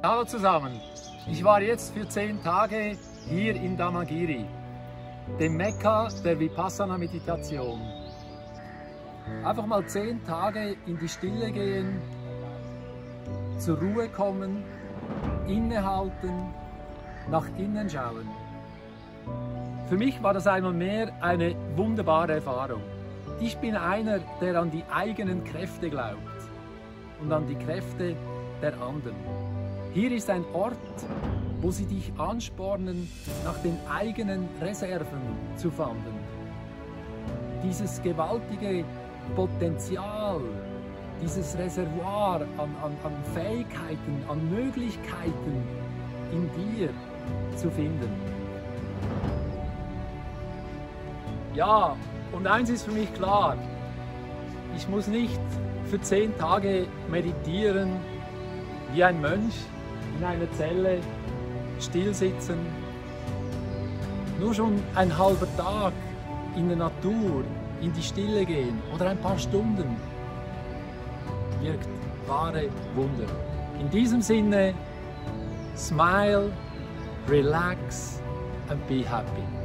Hallo zusammen, ich war jetzt für zehn Tage hier in Damagiri, dem Mekka der Vipassana-Meditation. Einfach mal zehn Tage in die Stille gehen, zur Ruhe kommen, innehalten, nach innen schauen. Für mich war das einmal mehr eine wunderbare Erfahrung. Ich bin einer, der an die eigenen Kräfte glaubt und an die Kräfte der anderen. Hier ist ein Ort, wo sie dich anspornen, nach den eigenen Reserven zu fanden. Dieses gewaltige Potenzial, dieses Reservoir an, an, an Fähigkeiten, an Möglichkeiten in dir zu finden. Ja, und eins ist für mich klar, ich muss nicht für zehn Tage meditieren wie ein Mönch in einer Zelle, still sitzen. Nur schon ein halber Tag in der Natur, in die Stille gehen oder ein paar Stunden wirkt wahre Wunder. In diesem Sinne, smile, relax and be happy.